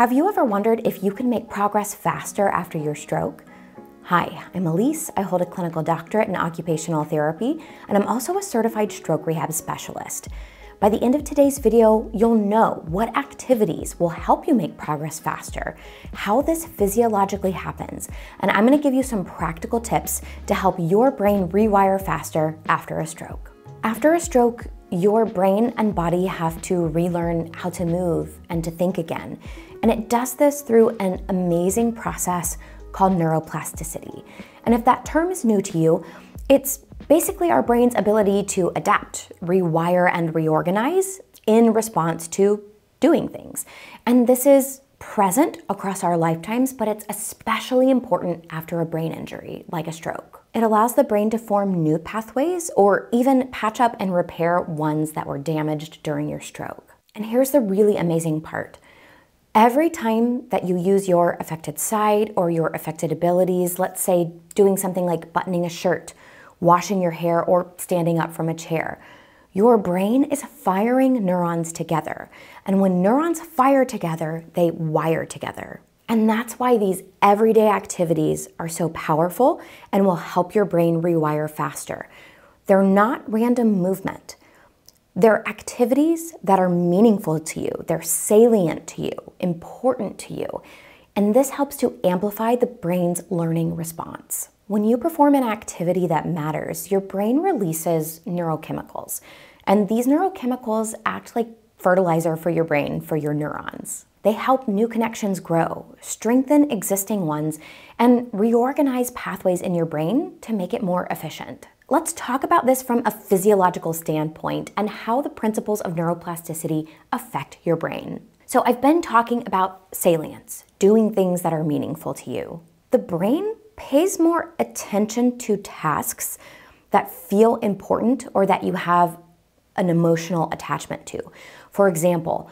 Have you ever wondered if you can make progress faster after your stroke? Hi, I'm Elise. I hold a clinical doctorate in occupational therapy, and I'm also a certified stroke rehab specialist. By the end of today's video, you'll know what activities will help you make progress faster, how this physiologically happens, and I'm gonna give you some practical tips to help your brain rewire faster after a stroke. After a stroke, your brain and body have to relearn how to move and to think again. And it does this through an amazing process called neuroplasticity. And if that term is new to you, it's basically our brain's ability to adapt, rewire, and reorganize in response to doing things. And this is present across our lifetimes, but it's especially important after a brain injury, like a stroke. It allows the brain to form new pathways or even patch up and repair ones that were damaged during your stroke. And here's the really amazing part. Every time that you use your affected side or your affected abilities, let's say doing something like buttoning a shirt, washing your hair, or standing up from a chair, your brain is firing neurons together. And when neurons fire together, they wire together. And that's why these everyday activities are so powerful and will help your brain rewire faster. They're not random movement. They're activities that are meaningful to you, they're salient to you, important to you, and this helps to amplify the brain's learning response. When you perform an activity that matters, your brain releases neurochemicals, and these neurochemicals act like fertilizer for your brain, for your neurons. They help new connections grow, strengthen existing ones, and reorganize pathways in your brain to make it more efficient. Let's talk about this from a physiological standpoint and how the principles of neuroplasticity affect your brain. So, I've been talking about salience, doing things that are meaningful to you. The brain pays more attention to tasks that feel important or that you have an emotional attachment to. For example,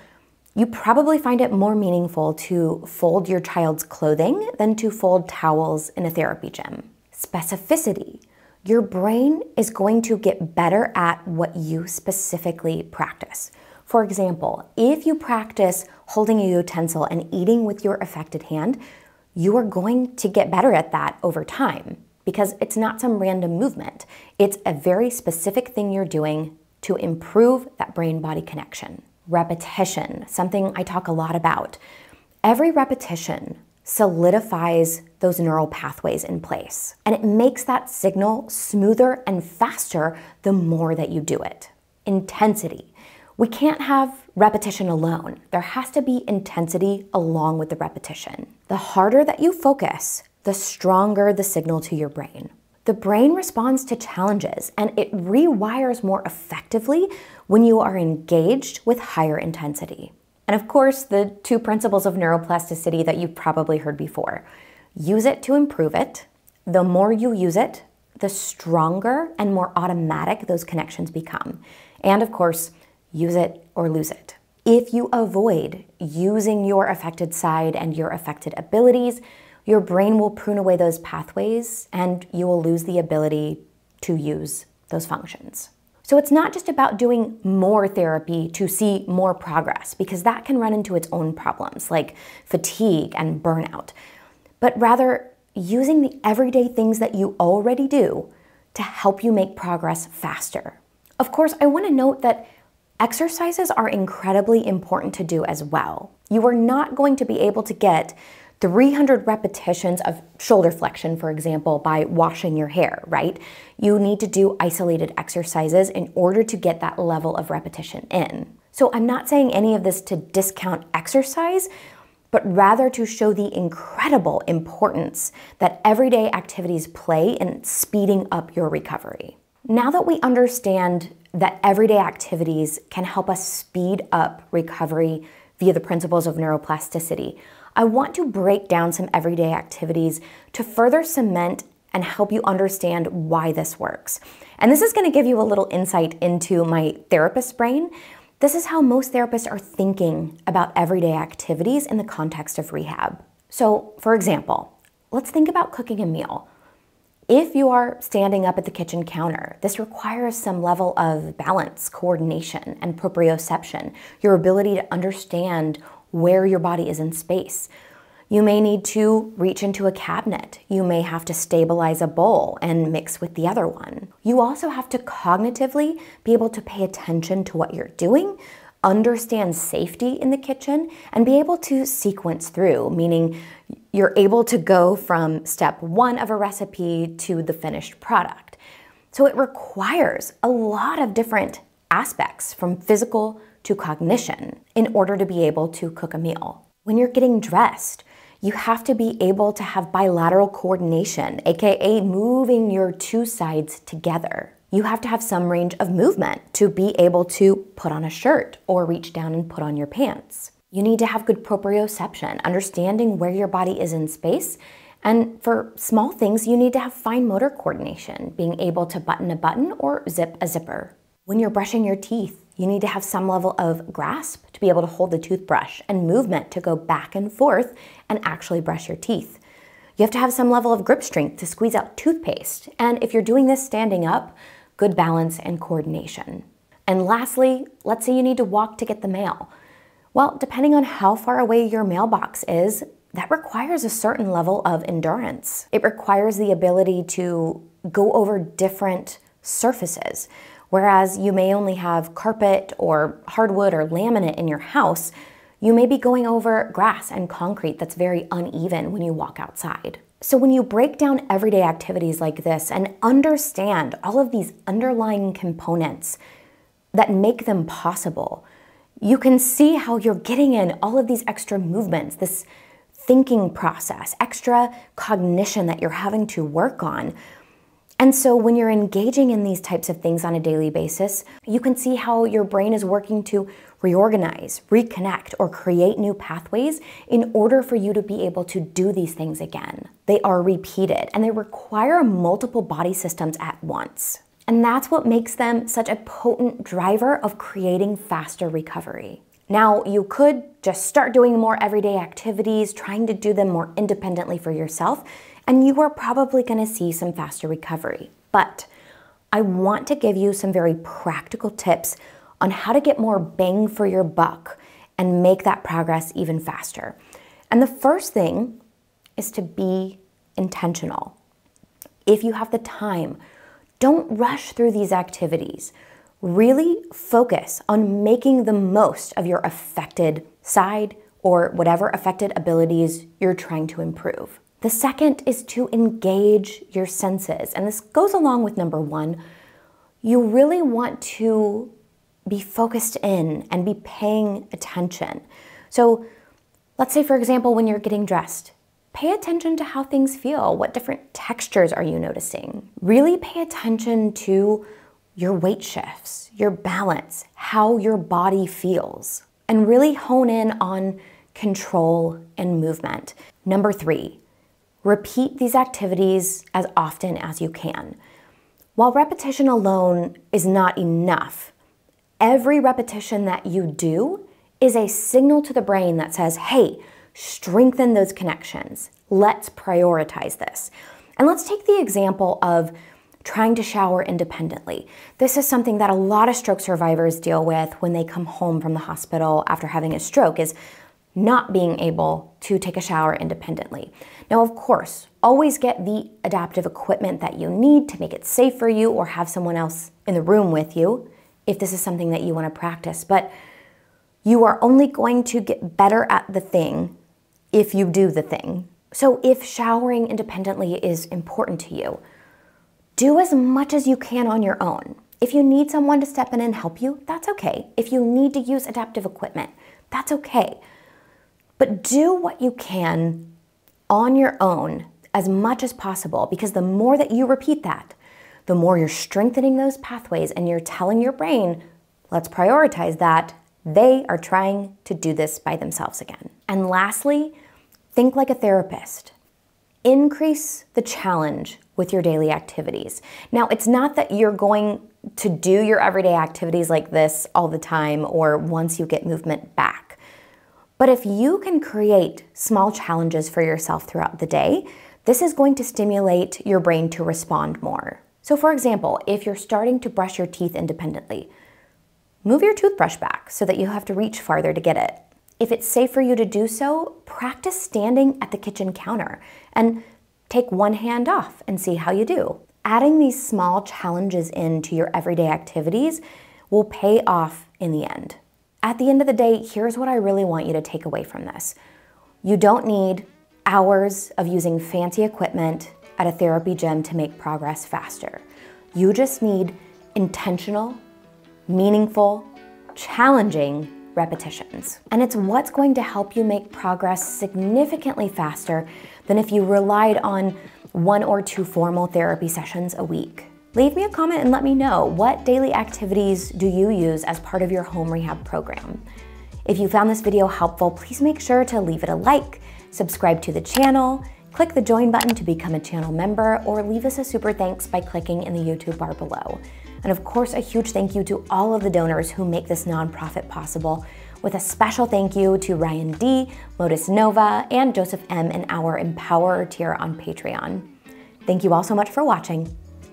you probably find it more meaningful to fold your child's clothing than to fold towels in a therapy gym. Specificity your brain is going to get better at what you specifically practice. For example, if you practice holding a utensil and eating with your affected hand, you are going to get better at that over time because it's not some random movement. It's a very specific thing you're doing to improve that brain body connection. Repetition, something I talk a lot about. Every repetition solidifies those neural pathways in place. And it makes that signal smoother and faster the more that you do it. Intensity. We can't have repetition alone. There has to be intensity along with the repetition. The harder that you focus, the stronger the signal to your brain. The brain responds to challenges and it rewires more effectively when you are engaged with higher intensity. And of course, the two principles of neuroplasticity that you've probably heard before. Use it to improve it. The more you use it, the stronger and more automatic those connections become. And of course, use it or lose it. If you avoid using your affected side and your affected abilities, your brain will prune away those pathways and you will lose the ability to use those functions. So it's not just about doing more therapy to see more progress, because that can run into its own problems like fatigue and burnout, but rather using the everyday things that you already do to help you make progress faster. Of course, I want to note that exercises are incredibly important to do as well. You are not going to be able to get 300 repetitions of shoulder flexion, for example, by washing your hair, right? You need to do isolated exercises in order to get that level of repetition in. So I'm not saying any of this to discount exercise, but rather to show the incredible importance that everyday activities play in speeding up your recovery. Now that we understand that everyday activities can help us speed up recovery via the principles of neuroplasticity, I want to break down some everyday activities to further cement and help you understand why this works. And this is going to give you a little insight into my therapist brain. This is how most therapists are thinking about everyday activities in the context of rehab. So, for example, let's think about cooking a meal. If you are standing up at the kitchen counter, this requires some level of balance, coordination, and proprioception, your ability to understand where your body is in space. You may need to reach into a cabinet. You may have to stabilize a bowl and mix with the other one. You also have to cognitively be able to pay attention to what you're doing, understand safety in the kitchen, and be able to sequence through, meaning you're able to go from step one of a recipe to the finished product. So it requires a lot of different aspects from physical to cognition in order to be able to cook a meal. When you're getting dressed, you have to be able to have bilateral coordination, aka moving your two sides together. You have to have some range of movement to be able to put on a shirt or reach down and put on your pants. You need to have good proprioception, understanding where your body is in space. And for small things, you need to have fine motor coordination, being able to button a button or zip a zipper. When you're brushing your teeth, you need to have some level of grasp to be able to hold the toothbrush and movement to go back and forth and actually brush your teeth. You have to have some level of grip strength to squeeze out toothpaste. And if you're doing this standing up, good balance and coordination. And lastly, let's say you need to walk to get the mail. Well, depending on how far away your mailbox is, that requires a certain level of endurance. It requires the ability to go over different surfaces. Whereas you may only have carpet or hardwood or laminate in your house, you may be going over grass and concrete that's very uneven when you walk outside. So, when you break down everyday activities like this and understand all of these underlying components that make them possible, you can see how you're getting in all of these extra movements, this thinking process, extra cognition that you're having to work on and so when you're engaging in these types of things on a daily basis, you can see how your brain is working to reorganize, reconnect, or create new pathways in order for you to be able to do these things again. They are repeated and they require multiple body systems at once. And that's what makes them such a potent driver of creating faster recovery. Now, you could just start doing more everyday activities, trying to do them more independently for yourself, and you are probably going to see some faster recovery. But I want to give you some very practical tips on how to get more bang for your buck and make that progress even faster. And the first thing is to be intentional. If you have the time, don't rush through these activities. Really focus on making the most of your affected side or whatever affected abilities you're trying to improve. The second is to engage your senses. And this goes along with number one. You really want to be focused in and be paying attention. So, let's say, for example, when you're getting dressed, pay attention to how things feel. What different textures are you noticing? Really pay attention to your weight shifts, your balance, how your body feels, and really hone in on control and movement. Number three, Repeat these activities as often as you can. While repetition alone is not enough, every repetition that you do is a signal to the brain that says, hey, strengthen those connections. Let's prioritize this. And let's take the example of trying to shower independently. This is something that a lot of stroke survivors deal with when they come home from the hospital after having a stroke is not being able to take a shower independently. Now, of course, always get the adaptive equipment that you need to make it safe for you or have someone else in the room with you if this is something that you want to practice. But you are only going to get better at the thing if you do the thing. So, if showering independently is important to you, do as much as you can on your own. If you need someone to step in and help you, that's okay. If you need to use adaptive equipment, that's okay. But do what you can on your own as much as possible because the more that you repeat that, the more you're strengthening those pathways and you're telling your brain, let's prioritize that. They are trying to do this by themselves again. And lastly, think like a therapist. Increase the challenge with your daily activities. Now, it's not that you're going to do your everyday activities like this all the time or once you get movement back. But if you can create small challenges for yourself throughout the day, this is going to stimulate your brain to respond more. So, for example, if you're starting to brush your teeth independently, move your toothbrush back so that you have to reach farther to get it. If it's safe for you to do so, practice standing at the kitchen counter and take one hand off and see how you do. Adding these small challenges into your everyday activities will pay off in the end. At the end of the day, here's what I really want you to take away from this. You don't need hours of using fancy equipment at a therapy gym to make progress faster. You just need intentional, meaningful, challenging repetitions. And it's what's going to help you make progress significantly faster than if you relied on one or two formal therapy sessions a week. Leave me a comment and let me know what daily activities do you use as part of your home rehab program. If you found this video helpful, please make sure to leave it a like, subscribe to the channel, click the join button to become a channel member, or leave us a super thanks by clicking in the YouTube bar below. And of course, a huge thank you to all of the donors who make this nonprofit possible, with a special thank you to Ryan D, Modus Nova, and Joseph M in our Empower tier on Patreon. Thank you all so much for watching.